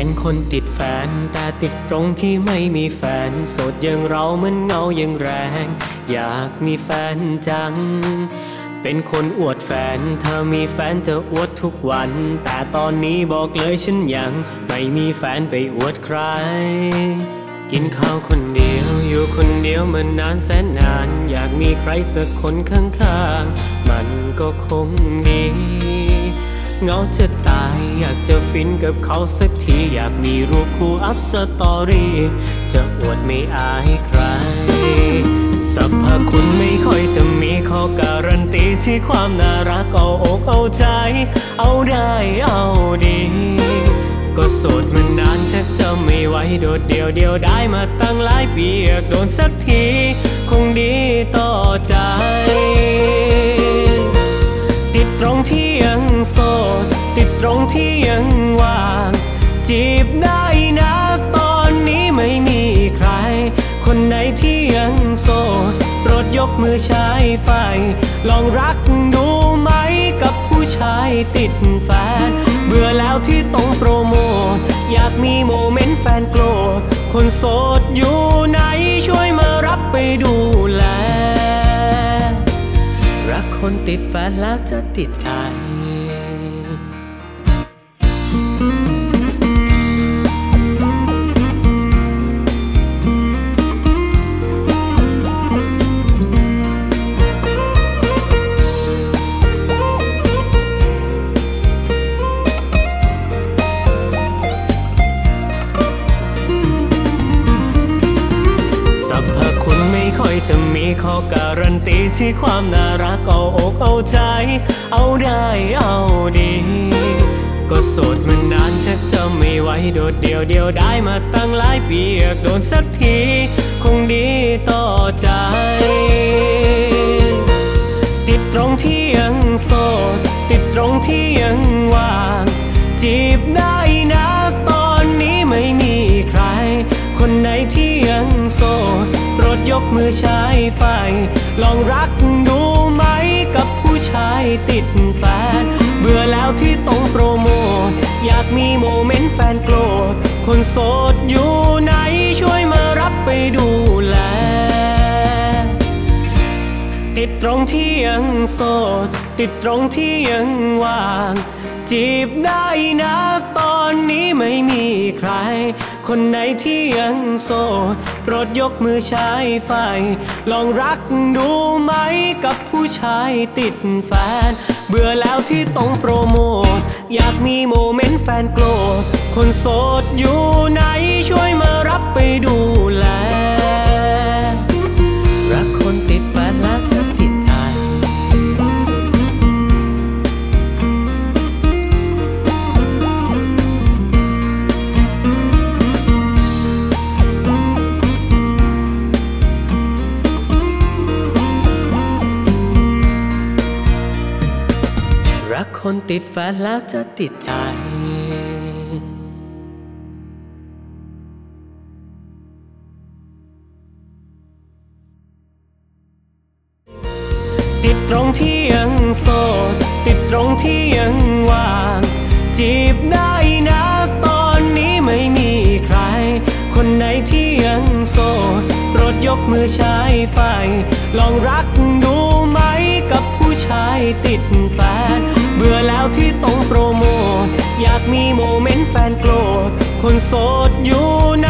เป็นคนติดแฟน แต่ติดตรงที่ไม่มีแฟน โสดอย่างเราเหมือนเงายังแรง อยากมีแฟนจัง เป็นคนอวดแฟน ถ้ามีแฟนจะอวดทุกวัน แต่ตอนนี้บอกเลยฉันยัง ไม่มีแฟนไปอวดใคร กินข้าวคนเดียว อยู่คนเดียวมานานแสนนาน อยากมีใครสักคนข้างๆ มันก็คงดี เงาจะตายอยากจะฟินกับเขาสักที อยากมีรูปคู่อัพสตอรี่จะอวดไม่อายใครสรรพคุณไม่ค่อยจะมีข้อการันตีที่ความน่ารักเอาอกเอาใจ เอาได้เอาดี ก็โสดมานานชักจะไม่ไหวโดดเดียวเดียวได้มาตั้งหลายปีอยากโดนสักที คงดีต่อใจ ติดตรงที่ ติดตรงที่ยังว่าง จีบได้นะตอนนี้ไม่มีใคร คนไหนที่ยังโสดโปรดยกมือใช้ไฟ ลองรักดูไหมกับผู้ชายติดแฟน เบื่อแล้วที่ต้องโปรโมท อยากมีโมเมนต์แฟนโกรธ คนโสดอยู่ไหนช่วยมารับไปดูแล รักคนติดแฟนแล้วจะติดใจ จะมีข้อการันตีที่ความน่ารักเอาอกเอาใจ เอาได้เอาดี ก็โสดมานานชักจะไม่ไหวโดดเดียวเดียวได้มาตั้งหลายปีอยากโดนสักที คงดีต่อใจ ติดตรงที่ยังโสด ติดตรงที่ ยกมือใช้ไฟ ลองรักดูไหมกับผู้ชายติดแฟน เบื่อแล้วที่ต้องโปรโมท อยากมีโมเมนต์แฟนโกรธ คนโสดอยู่ไหนช่วยมารับไปดูแล ติดตรงที่ยังโสด ติดตรงที่ยังว่าง จีบได้นะตอนนี้ไม่มีใคร คนไหนที่ยังโสด โปรดยกมือชายไฟ ลองรักดูไหมกับผู้ชายติดแฟน เบื่อแล้วที่ต้องโปรโมท อยากมีโมเมนต์แฟนโกรธ คนโสดอยู่ไหนช่วยมารับไปดู รักคนติดแฟนแล้วจะติดใจติดตรงที่ยังโสด ติดตรงที่ยังว่าง จีบได้นะตอนนี้ไม่มีใคร คนไหนที่ยังโสดโปรดยกมือใช้ไฟ ลองรักดูไหมกับผู้ชายติดแฟน เบื่อแล้วที่ต้องโปรโมท อยากมีโมเมนต์แฟนโกรธ คนโสดอยู่ไหน